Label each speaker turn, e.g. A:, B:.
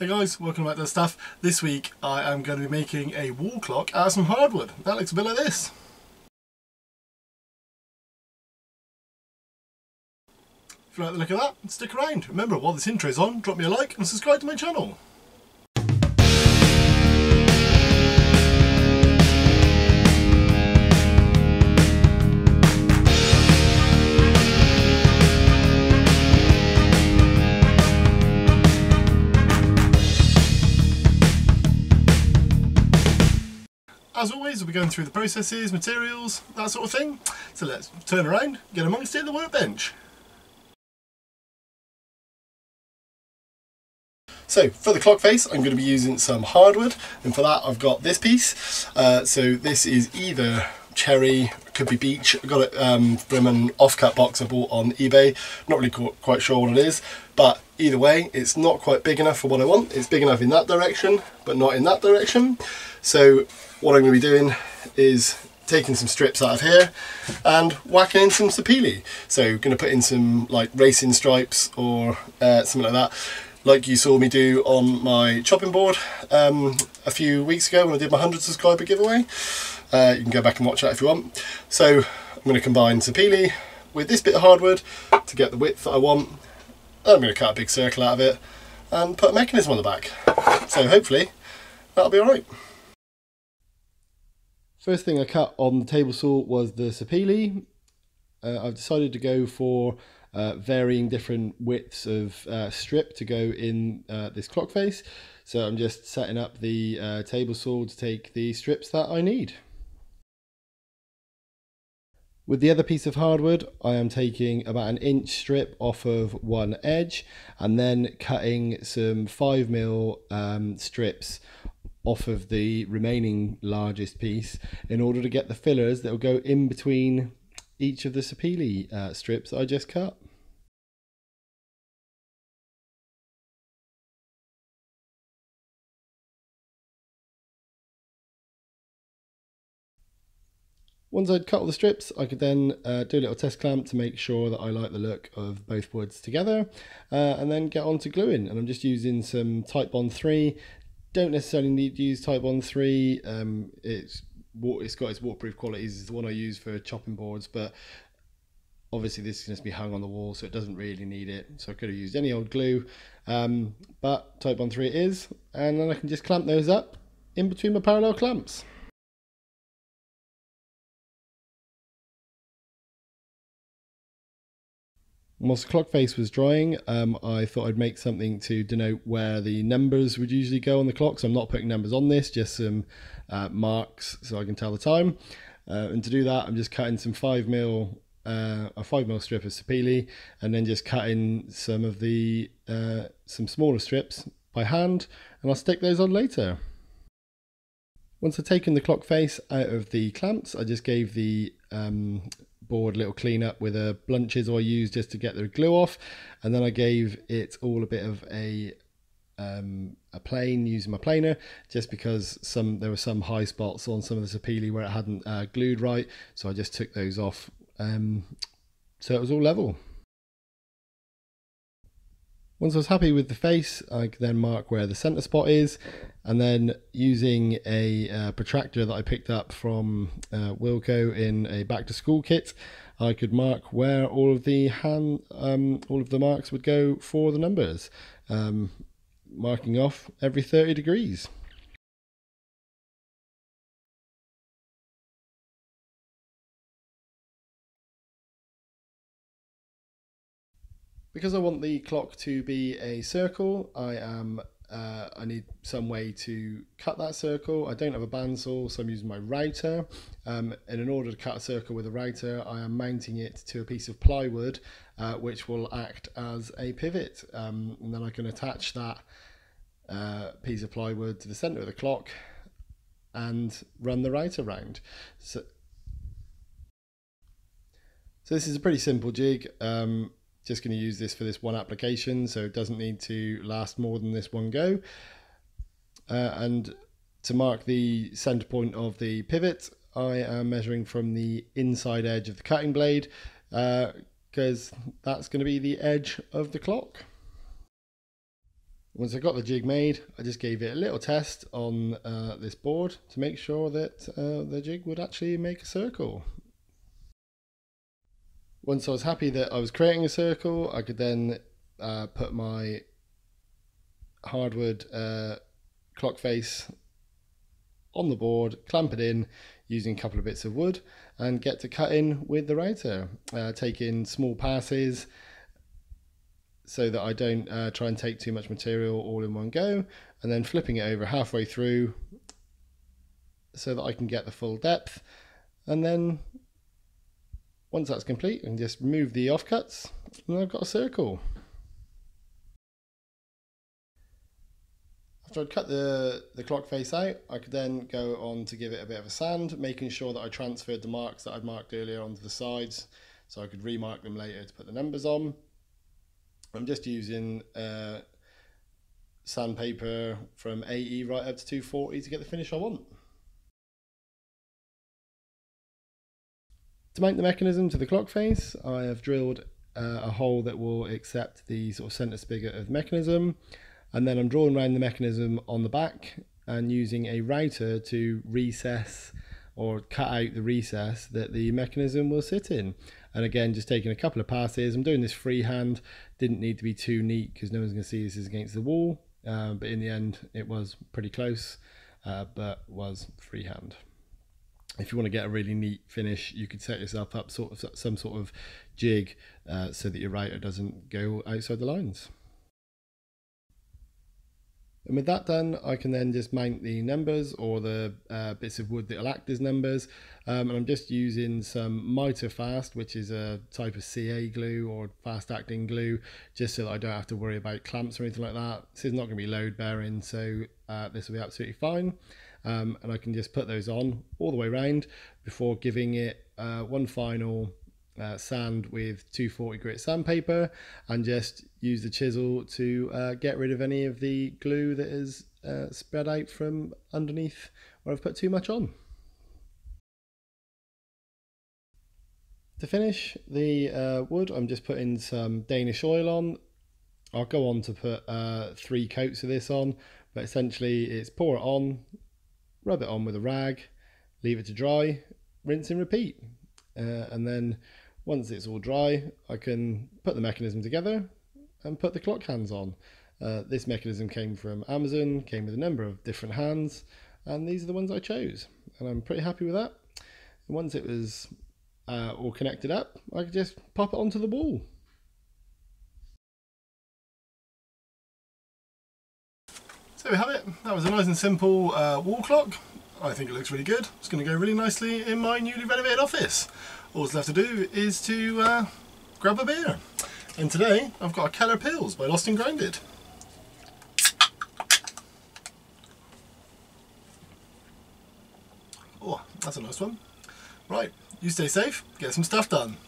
A: Hey guys, welcome back to the stuff. This week I am going to be making a wall clock out of some hardwood. That looks a bit like this. If you like the look of that, stick around. Remember, while this intro is on, drop me a like and subscribe to my channel. As always, we'll be going through the processes, materials, that sort of thing. So let's turn around, get amongst it at the workbench. So for the clock face, I'm going to be using some hardwood, and for that I've got this piece. Uh, so this is either cherry, could be beech. I got it um, from an offcut box I bought on eBay. Not really quite sure what it is, but either way, it's not quite big enough for what I want. It's big enough in that direction, but not in that direction. So what I'm going to be doing is taking some strips out of here and whacking in some sapele. So going to put in some like racing stripes or uh, something like that like you saw me do on my chopping board um, a few weeks ago when I did my 100 subscriber giveaway. Uh, you can go back and watch that if you want. So I'm going to combine sapele with this bit of hardwood to get the width that I want. I'm going to cut a big circle out of it and put a mechanism on the back. So hopefully that'll be alright. First thing I cut on the table saw was the sapele. Uh, I've decided to go for uh, varying different widths of uh, strip to go in uh, this clock face. So I'm just setting up the uh, table saw to take the strips that I need. With the other piece of hardwood, I am taking about an inch strip off of one edge and then cutting some 5mm um, strips off of the remaining largest piece in order to get the fillers that will go in between each of the sapele uh, strips I just cut. Once I'd cut all the strips, I could then uh, do a little test clamp to make sure that I like the look of both woods together, uh, and then get on to gluing. And I'm just using some Titebond 3 don't necessarily need to use Titebond 3. Um, it's it's got its waterproof qualities. It's the one I use for chopping boards, but obviously this is going to be hung on the wall, so it doesn't really need it. So I could have used any old glue, um, but Titebond 3 it is, and then I can just clamp those up in between my parallel clamps. Whilst the clock face was drying, um, I thought I'd make something to denote where the numbers would usually go on the clock. So I'm not putting numbers on this, just some uh, marks so I can tell the time. Uh, and to do that, I'm just cutting some 5mm, uh, a 5mm strip of sapele, and then just cutting some of the, uh, some smaller strips by hand, and I'll stick those on later. Once I've taken the clock face out of the clamps, I just gave the um, board little cleanup with a blunt chisel I used just to get the glue off, and then I gave it all a bit of a um, a plane using my planer just because some there were some high spots on some of the sapele where it hadn't uh, glued right, so I just took those off. Um, so it was all level. Once I was happy with the face, I could then mark where the center spot is, and then using a uh, protractor that I picked up from uh, Wilko in a back to school kit, I could mark where all of the hand, um, all of the marks would go for the numbers, um, marking off every 30 degrees. Because I want the clock to be a circle, I am uh, I need some way to cut that circle. I don't have a bandsaw, so I'm using my router. Um, and in order to cut a circle with a router, I am mounting it to a piece of plywood, uh, which will act as a pivot. Um, and then I can attach that uh, piece of plywood to the center of the clock and run the router round. So, so this is a pretty simple jig. Um, just going to use this for this one application, so it doesn't need to last more than this one go. Uh, and to mark the center point of the pivot, I am measuring from the inside edge of the cutting blade because uh, that's going to be the edge of the clock. Once I got the jig made, I just gave it a little test on uh, this board to make sure that uh, the jig would actually make a circle. Once I was happy that I was creating a circle, I could then uh, put my hardwood uh, clock face on the board, clamp it in using a couple of bits of wood and get to cut in with the router, uh, taking small passes so that I don't uh, try and take too much material all in one go and then flipping it over halfway through so that I can get the full depth and then once that's complete and just remove the offcuts and I've got a circle. After I'd cut the, the clock face out, I could then go on to give it a bit of a sand, making sure that I transferred the marks that I'd marked earlier onto the sides so I could remark them later to put the numbers on. I'm just using uh, sandpaper from AE right up to 240 to get the finish I want. To mount the mechanism to the clock face, I have drilled uh, a hole that will accept the sort of center spigot of the mechanism, and then I'm drawing around the mechanism on the back and using a router to recess or cut out the recess that the mechanism will sit in. And again, just taking a couple of passes. I'm doing this freehand. Didn't need to be too neat because no one's going to see this is against the wall. Um, but in the end, it was pretty close, uh, but was freehand. If you want to get a really neat finish, you could set yourself up sort of some sort of jig uh, so that your router doesn't go outside the lines. And with that done, I can then just mount the numbers or the uh, bits of wood that will act as numbers. Um, and I'm just using some Mitre Fast, which is a type of CA glue or fast acting glue, just so that I don't have to worry about clamps or anything like that. This is not going to be load bearing, so uh, this will be absolutely fine. Um, and I can just put those on all the way around before giving it uh, one final uh, sand with 240 grit sandpaper and just use the chisel to uh, get rid of any of the glue that is uh, spread out from underneath where I've put too much on. To finish the uh, wood I'm just putting some Danish oil on. I'll go on to put uh, three coats of this on but essentially it's pour it on, rub it on with a rag, leave it to dry, rinse and repeat. Uh, and then once it's all dry, I can put the mechanism together and put the clock hands on. Uh, this mechanism came from Amazon, came with a number of different hands, and these are the ones I chose. And I'm pretty happy with that. And once it was uh, all connected up, I could just pop it onto the wall. So we have it. That was a nice and simple uh, wall clock. I think it looks really good. It's going to go really nicely in my newly renovated office. All that's left to do is to uh, grab a beer. And today I've got a Keller Pils by Lost and Grounded. Oh, that's a nice one. Right, you stay safe, get some stuff done.